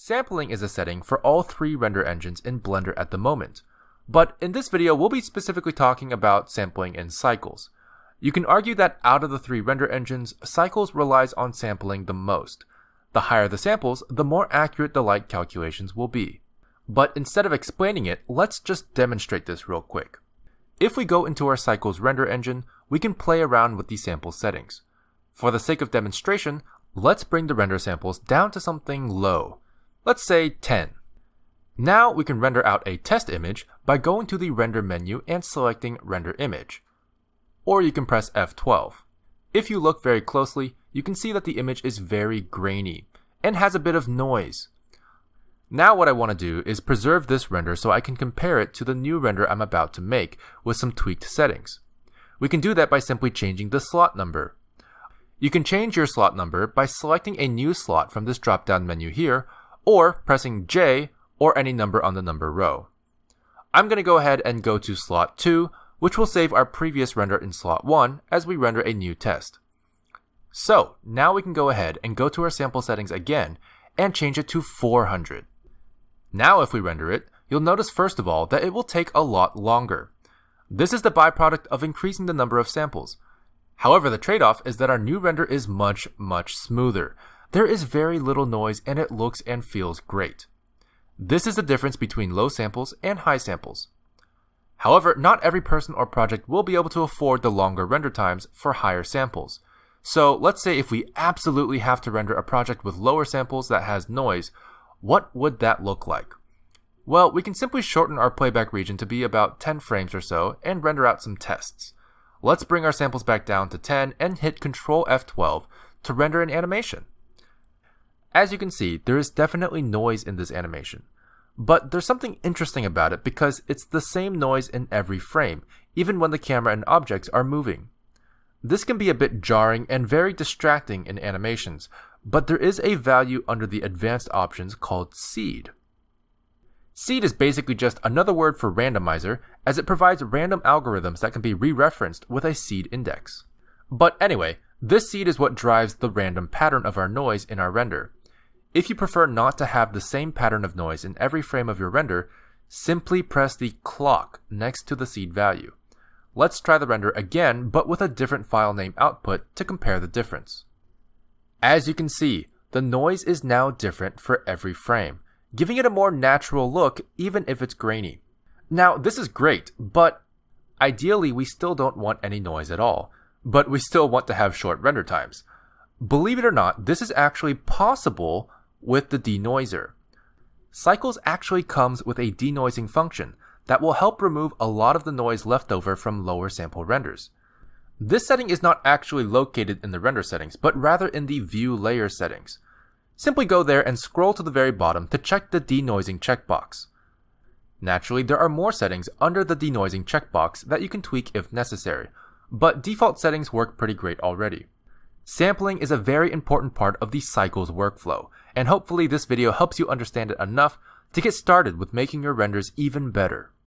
Sampling is a setting for all three render engines in Blender at the moment, but in this video we'll be specifically talking about sampling in Cycles. You can argue that out of the three render engines, Cycles relies on sampling the most. The higher the samples, the more accurate the light calculations will be. But instead of explaining it, let's just demonstrate this real quick. If we go into our Cycles render engine, we can play around with the sample settings. For the sake of demonstration, let's bring the render samples down to something low, Let's say 10. Now we can render out a test image by going to the render menu and selecting render image. Or you can press F12. If you look very closely, you can see that the image is very grainy and has a bit of noise. Now what I want to do is preserve this render so I can compare it to the new render I'm about to make with some tweaked settings. We can do that by simply changing the slot number. You can change your slot number by selecting a new slot from this drop-down menu here or pressing J or any number on the number row. I'm going to go ahead and go to slot 2, which will save our previous render in slot 1 as we render a new test. So now we can go ahead and go to our sample settings again and change it to 400. Now if we render it, you'll notice first of all that it will take a lot longer. This is the byproduct of increasing the number of samples. However, the trade-off is that our new render is much, much smoother, there is very little noise and it looks and feels great. This is the difference between low samples and high samples. However, not every person or project will be able to afford the longer render times for higher samples. So let's say if we absolutely have to render a project with lower samples that has noise, what would that look like? Well, we can simply shorten our playback region to be about 10 frames or so and render out some tests. Let's bring our samples back down to 10 and hit Ctrl F12 to render an animation. As you can see, there is definitely noise in this animation. But there's something interesting about it because it's the same noise in every frame, even when the camera and objects are moving. This can be a bit jarring and very distracting in animations, but there is a value under the advanced options called seed. Seed is basically just another word for randomizer, as it provides random algorithms that can be re-referenced with a seed index. But anyway, this seed is what drives the random pattern of our noise in our render. If you prefer not to have the same pattern of noise in every frame of your render, simply press the clock next to the seed value. Let's try the render again, but with a different file name output to compare the difference. As you can see, the noise is now different for every frame, giving it a more natural look even if it's grainy. Now, this is great, but ideally we still don't want any noise at all, but we still want to have short render times. Believe it or not, this is actually possible with the denoiser. Cycles actually comes with a denoising function that will help remove a lot of the noise left over from lower sample renders. This setting is not actually located in the render settings, but rather in the view layer settings. Simply go there and scroll to the very bottom to check the denoising checkbox. Naturally, there are more settings under the denoising checkbox that you can tweak if necessary, but default settings work pretty great already. Sampling is a very important part of the Cycles workflow, and hopefully this video helps you understand it enough to get started with making your renders even better.